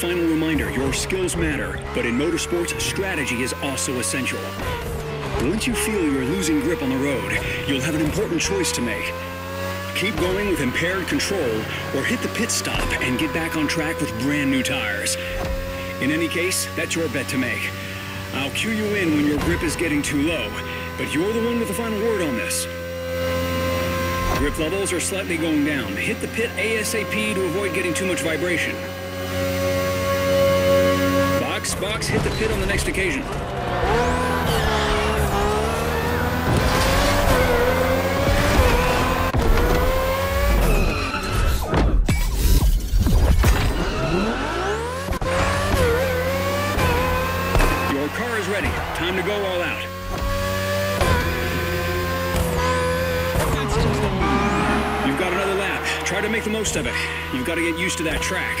final reminder, your skills matter, but in motorsports, strategy is also essential. Once you feel you're losing grip on the road, you'll have an important choice to make. Keep going with impaired control, or hit the pit stop and get back on track with brand new tires. In any case, that's your bet to make. I'll cue you in when your grip is getting too low, but you're the one with the final word on this. Grip levels are slightly going down. Hit the pit ASAP to avoid getting too much vibration. Box, hit the pit on the next occasion. Your car is ready. Time to go all out. You've got another lap. Try to make the most of it. You've got to get used to that track.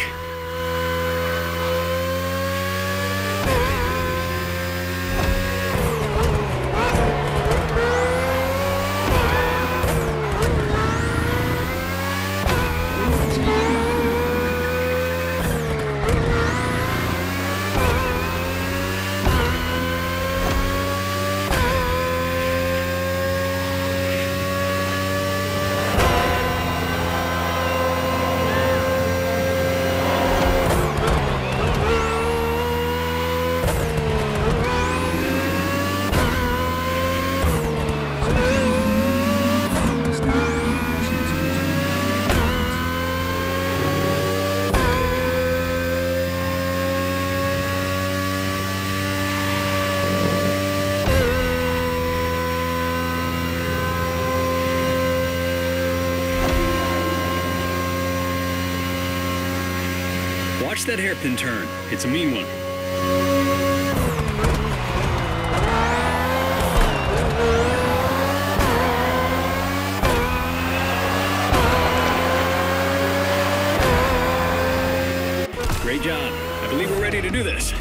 Watch that hairpin turn. It's a mean one. Great job. I believe we're ready to do this.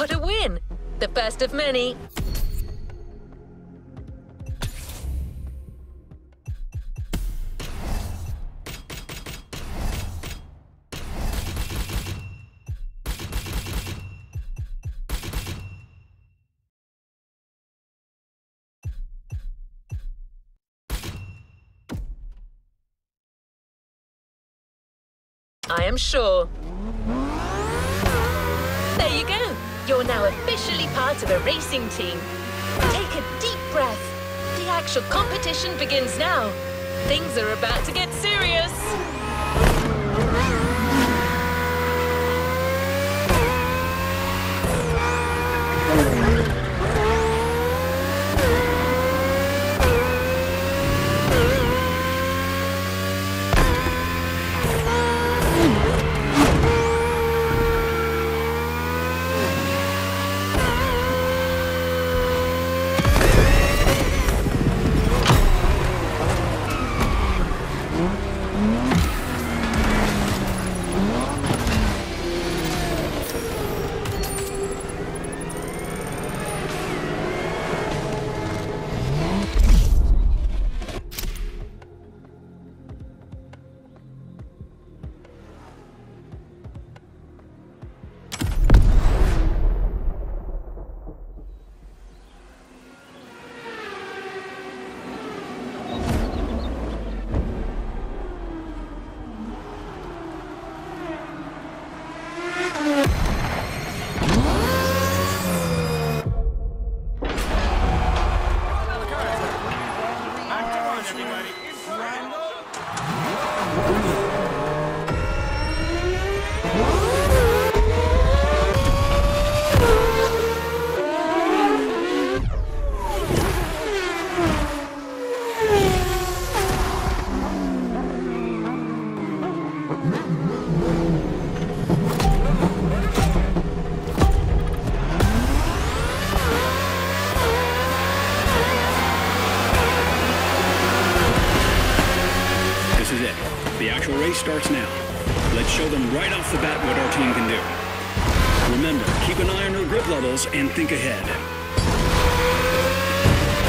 What a win! The first of many. I am sure. Part of a racing team. Take a deep breath. The actual competition begins now. Things are about to get serious. Ooh. Remember, keep an eye on your grip levels and think ahead.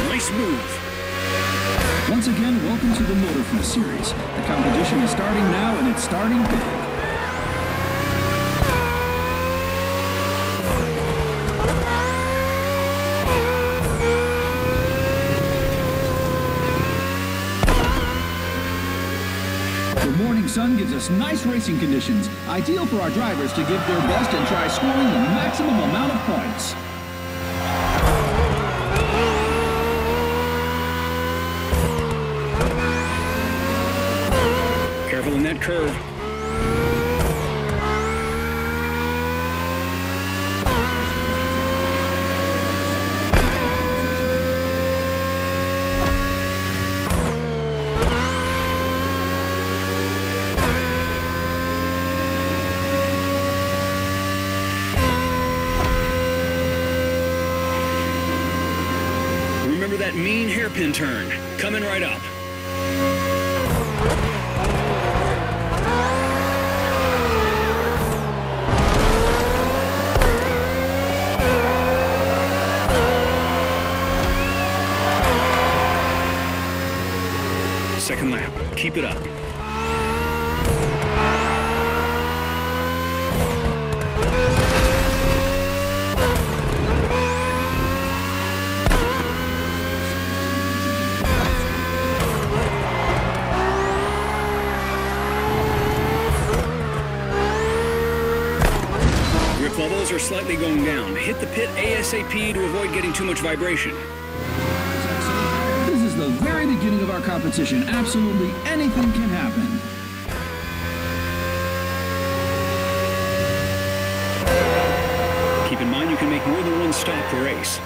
Nice move. Once again, welcome to the Motorfest Series. The competition is starting now, and it's starting big. Sun gives us nice racing conditions, ideal for our drivers to give their best and try scoring the maximum amount of points. Careful in that curve. Mean turn. Coming right up. Second lap. Keep it up. Hit the pit ASAP to avoid getting too much vibration. This is the very beginning of our competition. Absolutely anything can happen. Keep in mind you can make more than one stop per race.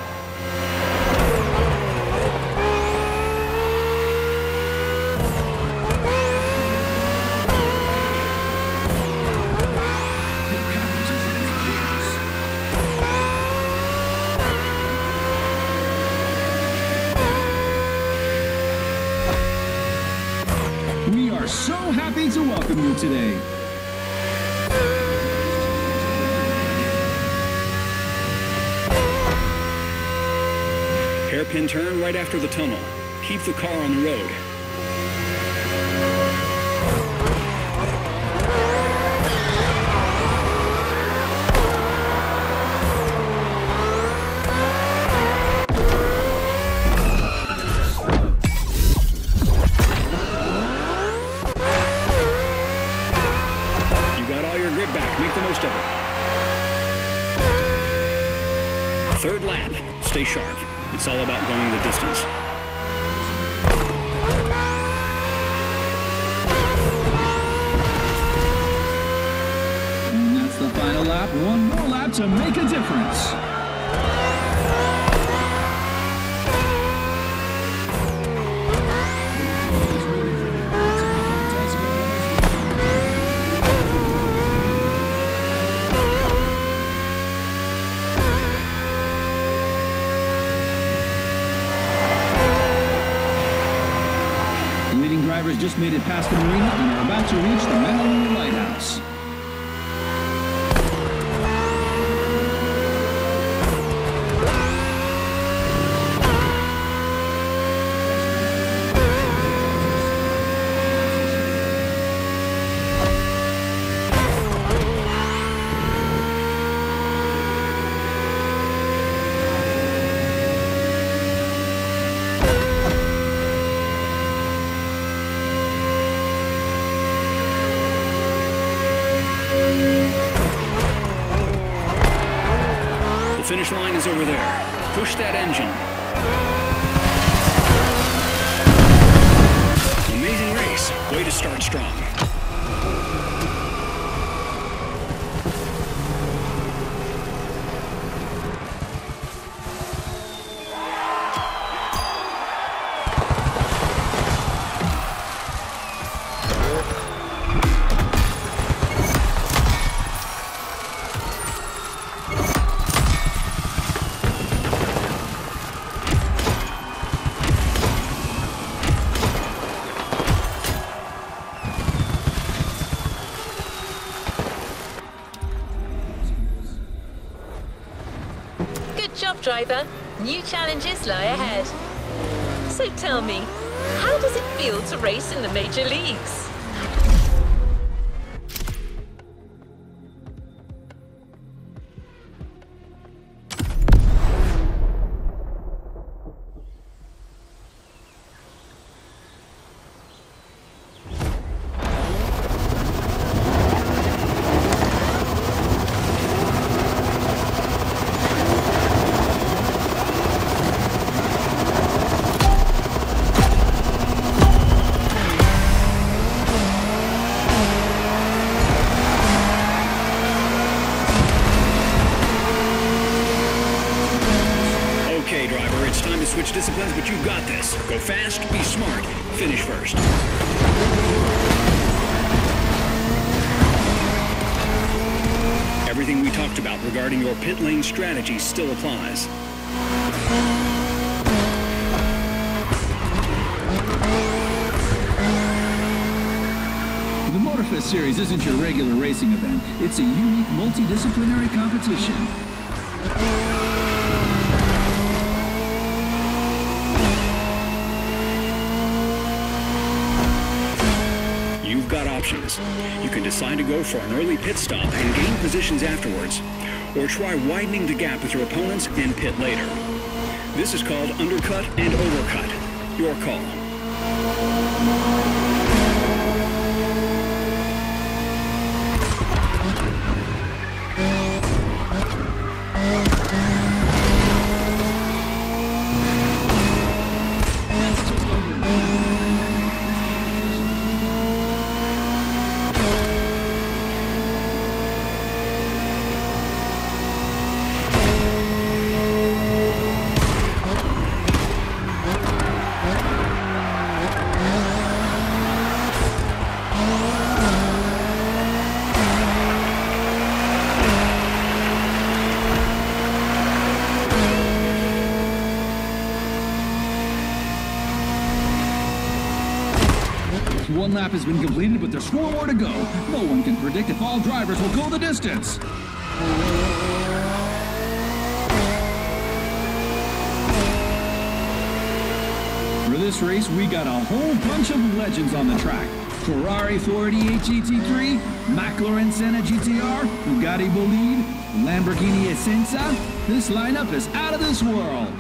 Hairpin turn right after the tunnel. Keep the car on the road. About going the distance. And that's the final lap. One more lap to make a difference. Drivers just made it past the marina and are about to reach the Menaloo over there. Push that engine. Amazing race. Way to start strong. Driver, new challenges lie ahead. So tell me, how does it feel to race in the major leagues? Regarding your pit lane strategy still applies. The Motorfest Series isn't your regular racing event. It's a unique multidisciplinary competition. Options. You can decide to go for an early pit stop and gain positions afterwards, or try widening the gap with your opponents and pit later. This is called undercut and overcut. Your call. One lap has been completed, but there's four more to go. No one can predict if all drivers will go the distance. For this race, we got a whole bunch of legends on the track. Ferrari 488 GT3, McLaren Senna GTR, Bugatti Bolide, Lamborghini Essenza. This lineup is out of this world.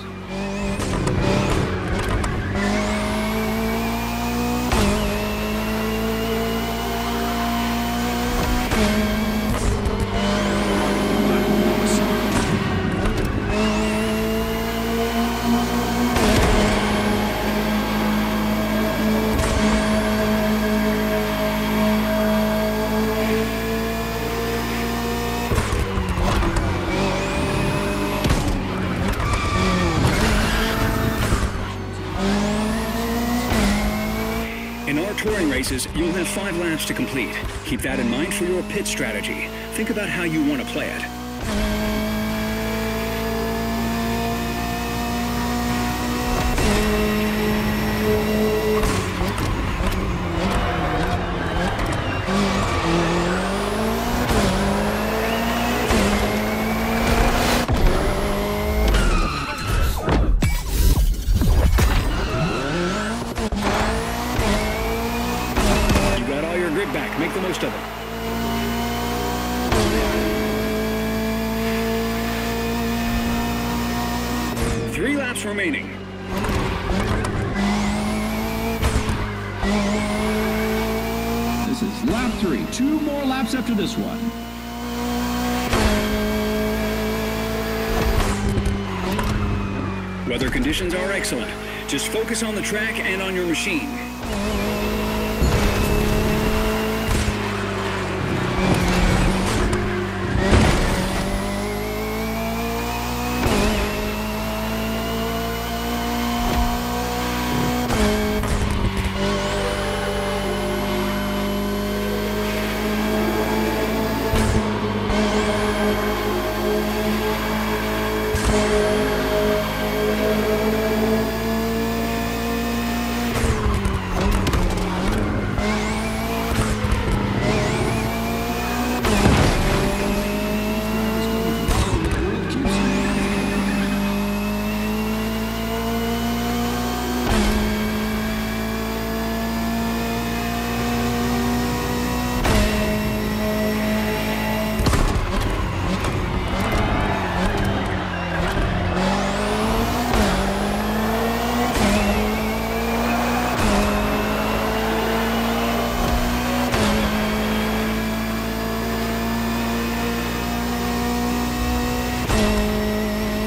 Races, you'll have five laps to complete. Keep that in mind for your pit strategy. Think about how you want to play it. Weather conditions are excellent. Just focus on the track and on your machine.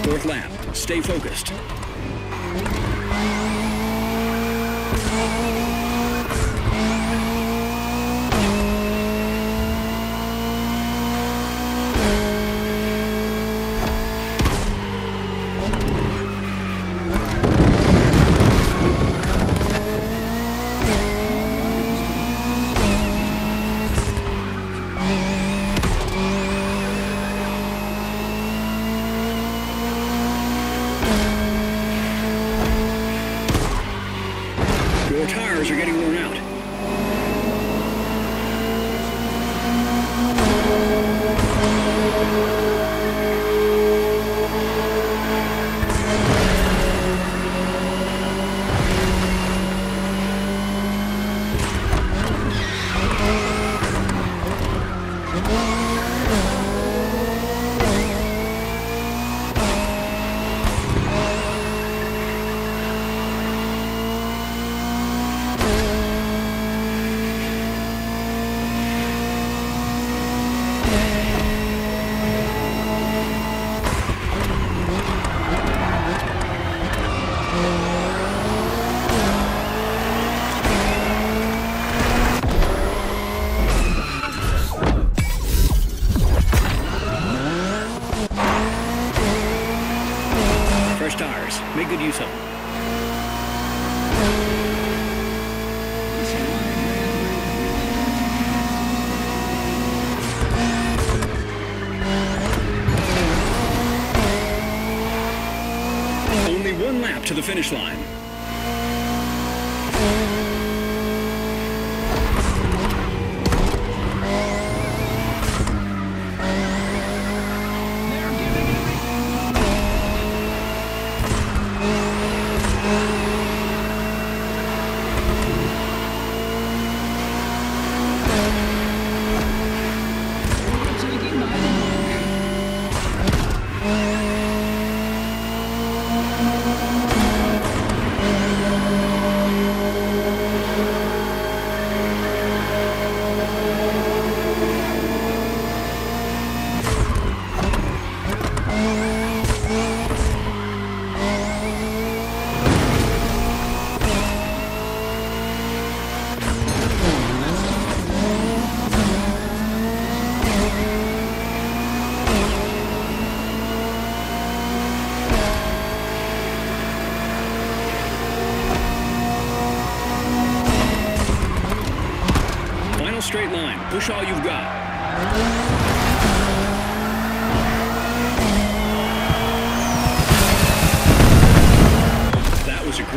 Fourth lap. Stay focused. Your tires are getting worn out. Finish line.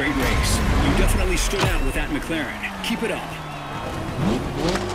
Great race. You definitely stood out with that McLaren. Keep it up.